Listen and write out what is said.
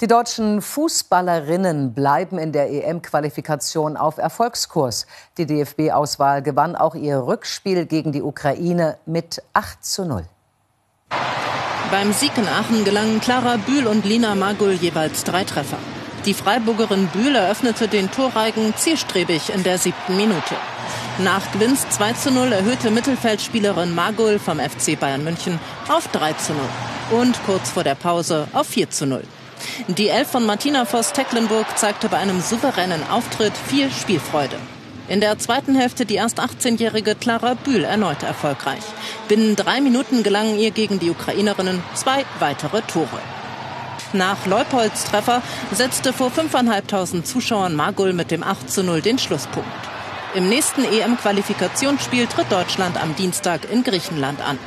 Die deutschen Fußballerinnen bleiben in der EM-Qualifikation auf Erfolgskurs. Die DFB-Auswahl gewann auch ihr Rückspiel gegen die Ukraine mit 8 zu 0. Beim Sieg in Aachen gelangen Clara Bühl und Lina Magul jeweils drei Treffer. Die Freiburgerin Bühl eröffnete den Torreigen zielstrebig in der siebten Minute. Nach Gewinns 2 zu 0 erhöhte Mittelfeldspielerin Magul vom FC Bayern München auf 3 zu 0 und kurz vor der Pause auf 4 zu 0. Die Elf von Martina Voss-Tecklenburg zeigte bei einem souveränen Auftritt viel Spielfreude. In der zweiten Hälfte die erst 18-jährige Clara Bühl erneut erfolgreich. Binnen drei Minuten gelangen ihr gegen die Ukrainerinnen zwei weitere Tore. Nach Leupolds Treffer setzte vor 5.500 Zuschauern Magul mit dem 8 zu 0 den Schlusspunkt. Im nächsten EM-Qualifikationsspiel tritt Deutschland am Dienstag in Griechenland an.